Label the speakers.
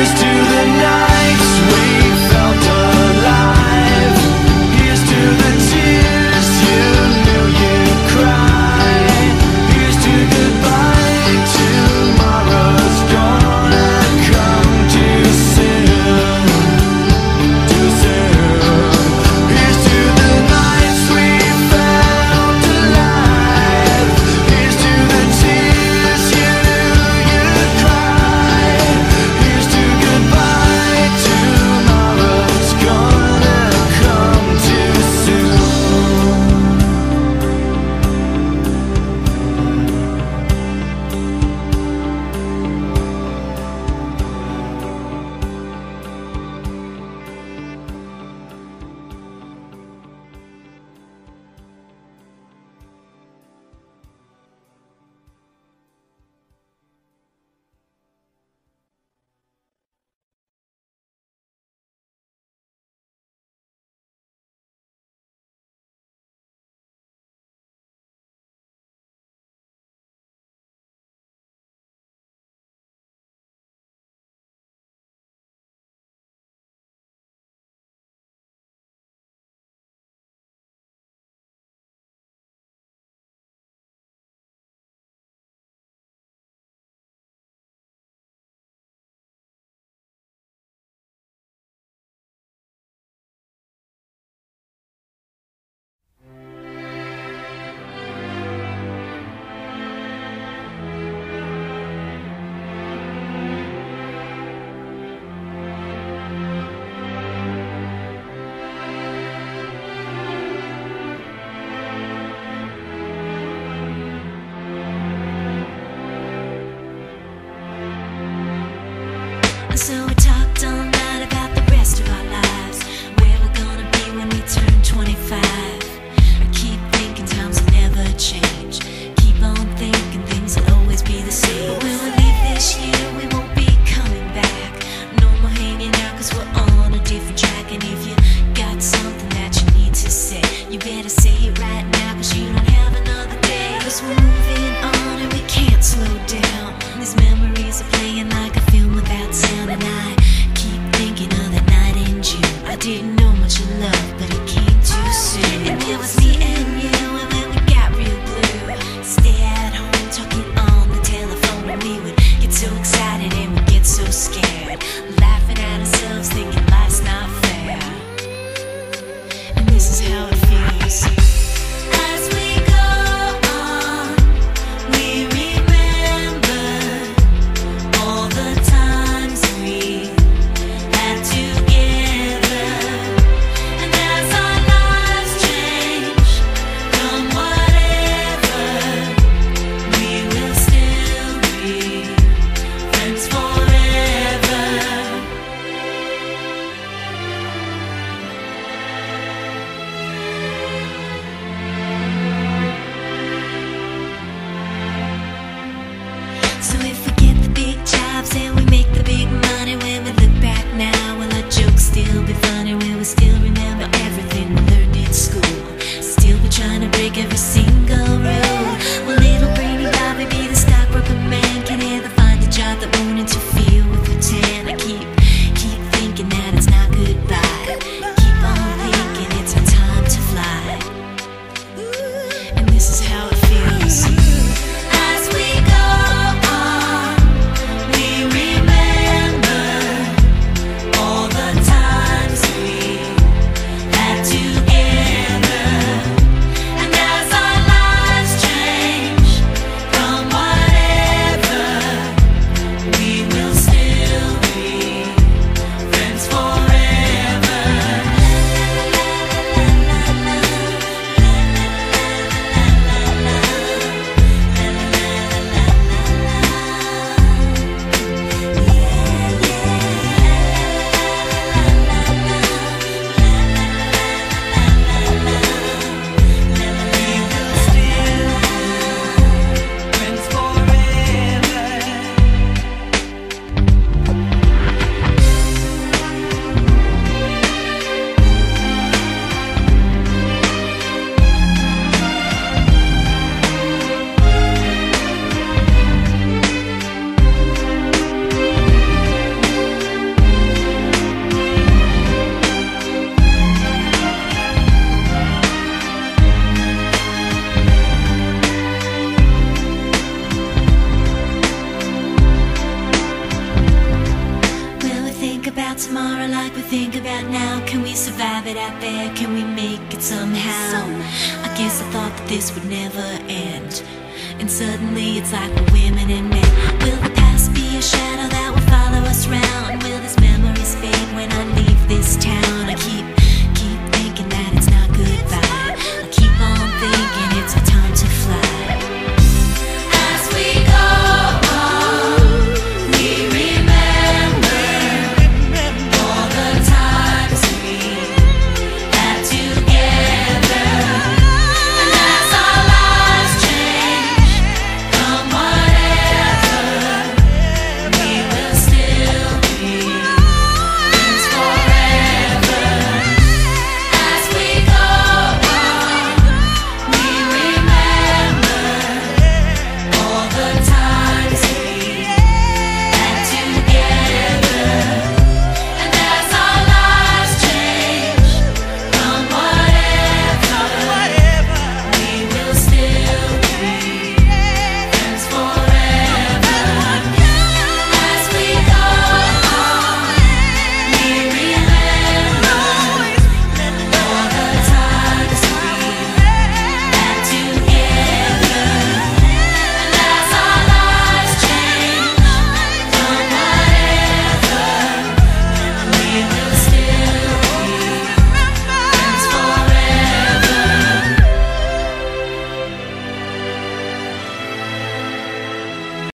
Speaker 1: here's to the night. right there, can we make it somehow? I guess I thought that this would never end. And suddenly it's like the women and men. Will the past be a shadow that will follow us round? Will these memories fade when I leave this town? I keep